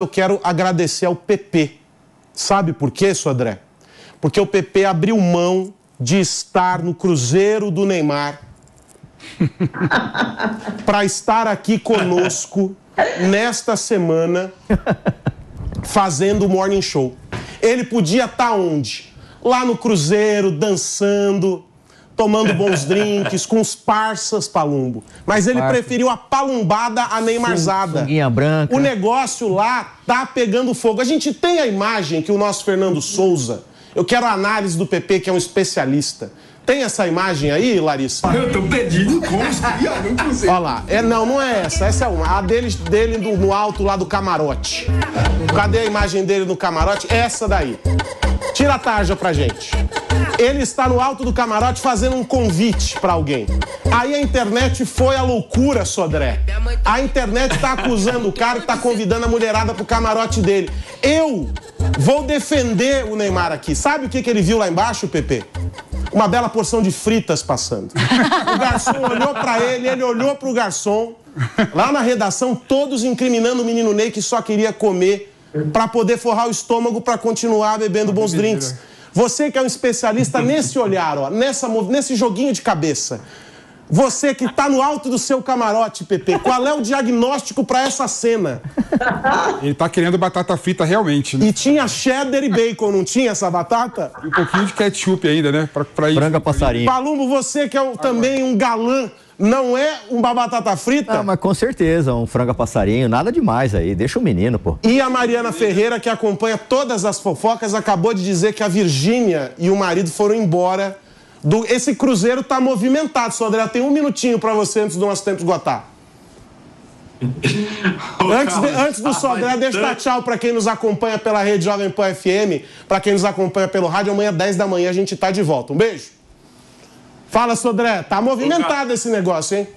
eu quero agradecer ao PP. Sabe por quê, Sodré? Porque o PP abriu mão de estar no Cruzeiro do Neymar para estar aqui conosco nesta semana fazendo o morning show. Ele podia estar onde? Lá no Cruzeiro, dançando, tomando bons drinks, com os parças palumbo. Mas ele Parça. preferiu a palumbada a Neymarzada. Sunguinha branca. O negócio lá tá pegando fogo. A gente tem a imagem que o nosso Fernando Souza, eu quero a análise do PP, que é um especialista. Tem essa imagem aí, Larissa? Eu tô não consigo. Olha lá. É, não, não é essa. Essa é uma. A dele, dele no, no alto lá do camarote. Cadê a imagem dele no camarote? Essa daí. Tira a tarja pra gente. Ele está no alto do camarote fazendo um convite pra alguém. Aí a internet foi a loucura, Sodré. A internet tá acusando o cara tá convidando a mulherada pro camarote dele. Eu vou defender o Neymar aqui. Sabe o que, que ele viu lá embaixo, Pepe? Uma bela porção de fritas passando. O garçom olhou pra ele, ele olhou pro garçom. Lá na redação, todos incriminando o menino Ney que só queria comer pra poder forrar o estômago pra continuar bebendo bons drinks. Você que é um especialista nesse olhar, ó, nessa, nesse joguinho de cabeça. Você que tá no alto do seu camarote, Pepe, qual é o diagnóstico pra essa cena? Ele tá querendo batata frita realmente, né? E tinha cheddar e bacon, não tinha essa batata? Um pouquinho de ketchup ainda, né? Pra, pra. Franga passarinho. Palumbo, você que é um- também um galã, não é uma batata frita? Ah, mas com certeza, um franga passarinho, nada demais aí. Deixa o menino, pô. E a Mariana Ferreira, que acompanha todas as fofocas, acabou de dizer que a Virgínia e o marido foram embora. Do... Esse cruzeiro tá movimentado, Sodré. Tem um minutinho pra você antes do nosso tempo esgotar. Antes, de- antes do Sodré, deixa eu dar tchau pra quem nos acompanha pela rede Jovem Pan FM, pra quem nos acompanha pelo rádio. Amanhã, 10 da manhã, a gente tá de volta. Um beijo. Fala, Sodré. Tá movimentado esse negócio, hein?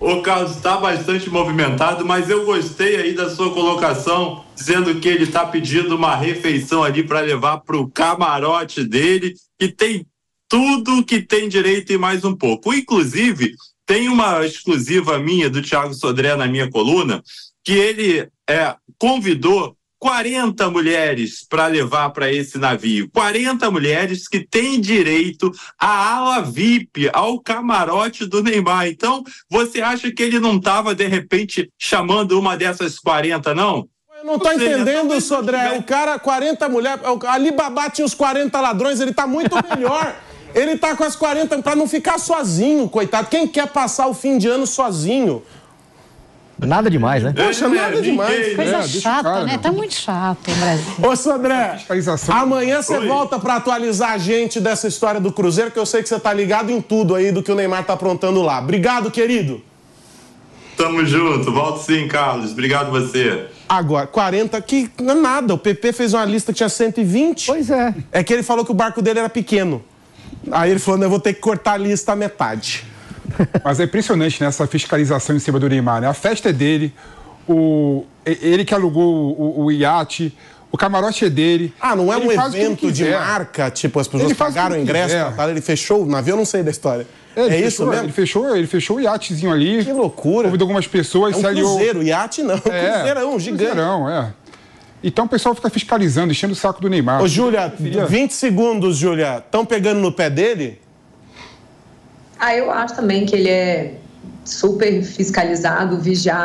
O Carlos está bastante movimentado, mas eu gostei aí da sua colocação, dizendo que ele está pedindo uma refeição ali para levar para o camarote dele, que tem tudo que tem direito e mais um pouco. Inclusive, tem uma exclusiva minha do Thiago Sodré na minha coluna, que ele é, convidou 40 mulheres para levar para esse navio. 40 mulheres que têm direito à ala VIP, ao camarote do Neymar. Então, você acha que ele não estava, de repente, chamando uma dessas 40, não? Eu não tô Ou seja, entendendo, Sodré. O cara, 40 mulheres. o Alibaba tinha os 40 ladrões, ele tá muito melhor. Ele tá com as 40 pra não ficar sozinho, coitado. Quem quer passar o fim de ano sozinho? Nada demais, né? Poxa, É, nada ninguém, demais. né? Coisa deixa o chata, cara, né? né? Tá muito chato o Brasil. Ô, Fiscalização. amanhã você volta pra atualizar a gente dessa história do Cruzeiro, que eu sei que você tá ligado em tudo aí do que o Neymar tá aprontando lá. Obrigado, querido. Tamo junto. Volto sim, Carlos. Obrigado você. Agora, 40, que não é nada. O PP fez uma lista que tinha 120. Pois é. É que ele falou que o barco dele era pequeno. Aí ele falou, não, eu vou ter que cortar a lista à metade. Mas é impressionante, né? Essa fiscalização em cima do Neymar. Né? A festa é dele, o... ele que alugou o, o iate, o camarote é dele. Ah, não é Ele um evento de marca, tipo, as pessoas pagaram o ingresso, tal, ele fechou o navio, eu não sei da história. É, isso fechou, mesmo? Ele fechou, ele fechou o iatezinho ali. Que loucura. Convidou algumas pessoas, É um cruzeiro, iate não, É, cruzeirão, gigante. Cruzeirão, é. Então o pessoal fica fiscalizando, enchendo o saco do Neymar. Ô, Júlia, Queria- 20 segundos, Júlia. Estão pegando no pé dele? Ah, eu acho também que ele é super fiscalizado, vigiado.